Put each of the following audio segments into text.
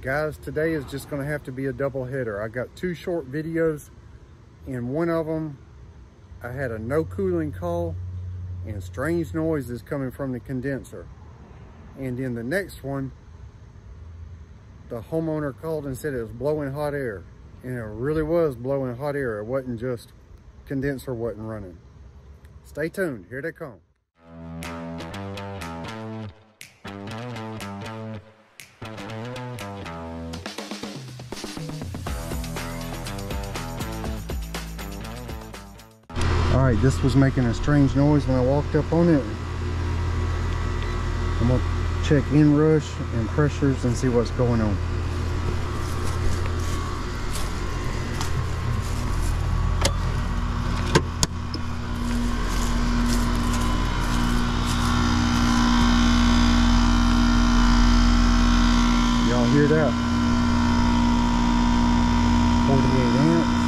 Guys, today is just gonna have to be a double header. I got two short videos. In one of them, I had a no cooling call and strange noises coming from the condenser. And in the next one, the homeowner called and said it was blowing hot air. And it really was blowing hot air. It wasn't just condenser wasn't running. Stay tuned, here they come. All right, this was making a strange noise when I walked up on it. I'm gonna check inrush and pressures and see what's going on. Y'all hear that? 48 amps.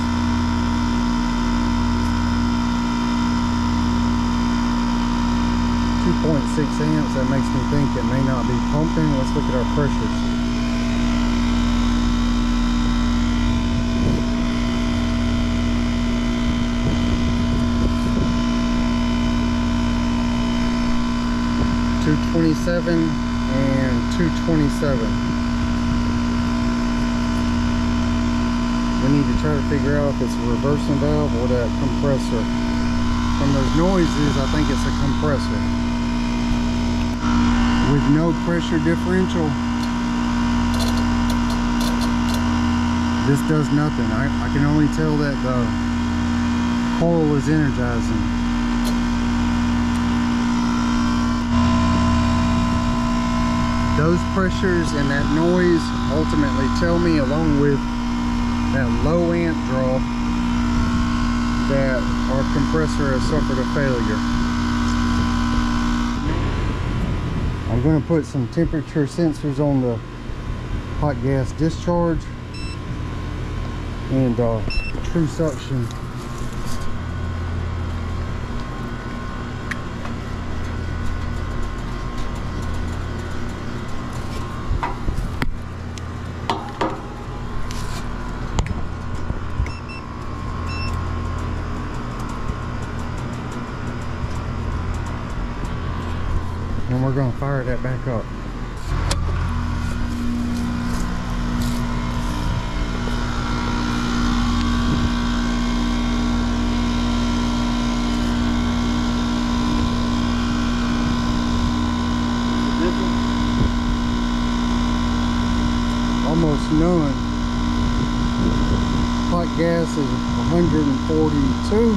2.6 amps, that makes me think it may not be pumping. Let's look at our pressures. Two twenty-seven and two twenty-seven. We need to try to figure out if it's a reversing valve or that compressor. From those noises, I think it's a compressor with no pressure differential. This does nothing. I, I can only tell that the coil is energizing. Those pressures and that noise ultimately tell me along with that low amp draw that our compressor has suffered a failure I'm going to put some temperature sensors on the hot gas discharge and uh, true suction. and we're going to fire that back up. Almost none. Hot gas is 142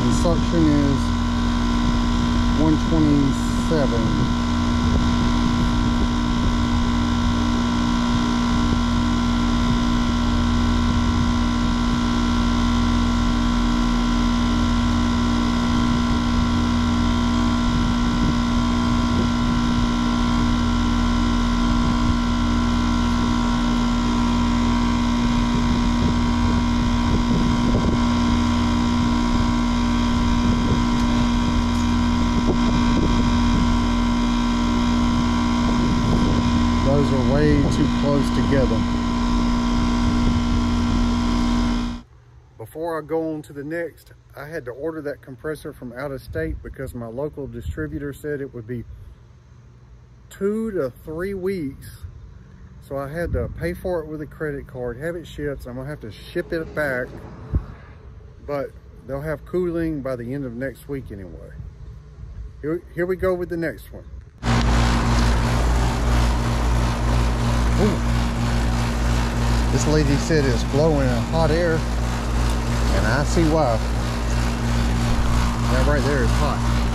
and suction is 127 those are way too close together. Before I go on to the next I had to order that compressor from out of state because my local distributor said it would be two to three weeks. So I had to pay for it with a credit card have it shipped. So I'm gonna have to ship it back but they'll have cooling by the end of next week anyway. Here, here we go with the next one This lady said it's blowing hot air, and I see why. That right there is hot.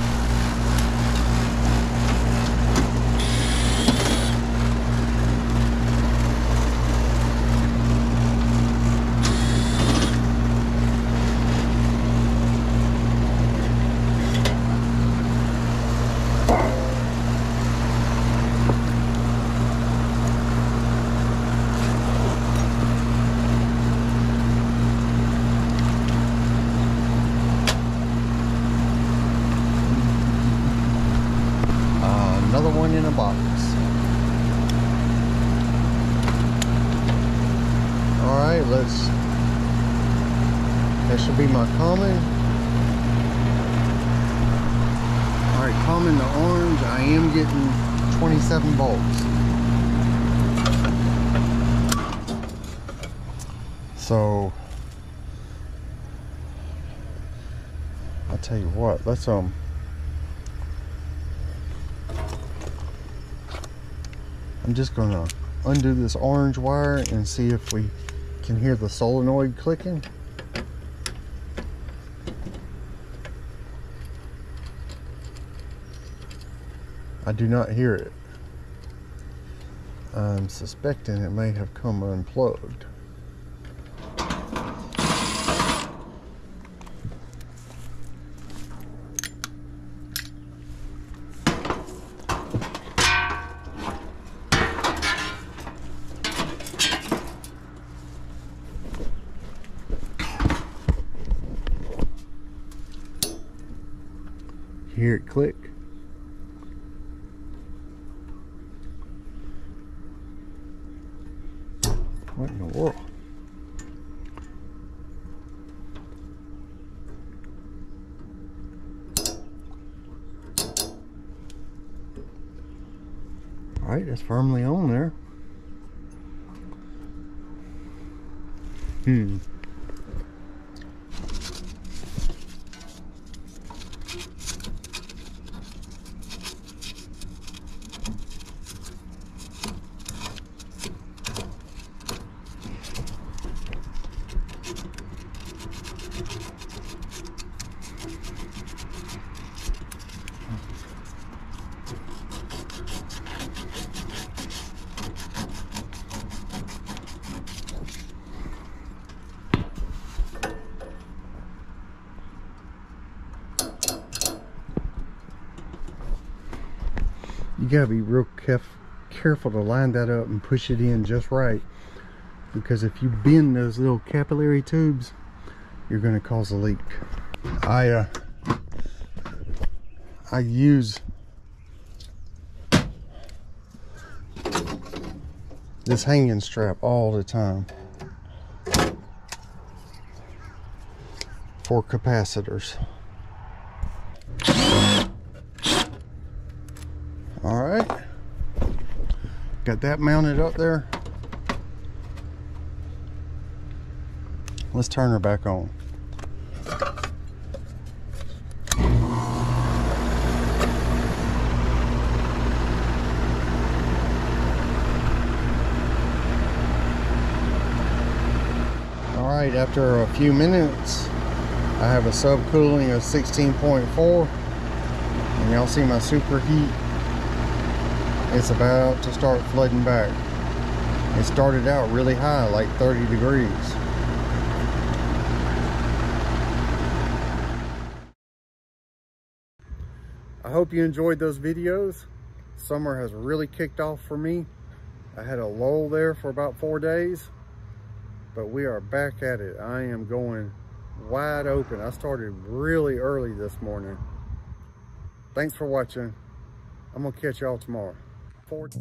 another one in a box. All right, let's, that should be my common. All right, common to orange, I am getting 27 volts. So, I tell you what, let's, um, I'm just gonna undo this orange wire and see if we can hear the solenoid clicking. I do not hear it. I'm suspecting it may have come unplugged. Hear it click. What in the world? All right, that's firmly on there. Hmm. You gotta be real caref careful to line that up and push it in just right. Because if you bend those little capillary tubes you're to cause a leak I uh, I use this hanging strap all the time for capacitors. All right. Got that mounted up there. Let's turn her back on all right after a few minutes I have a subcooling of 16.4 and y'all see my superheat it's about to start flooding back. It started out really high, like 30 degrees. I hope you enjoyed those videos. Summer has really kicked off for me. I had a lull there for about four days, but we are back at it. I am going wide open. I started really early this morning. Thanks for watching. I'm gonna catch y'all tomorrow forward.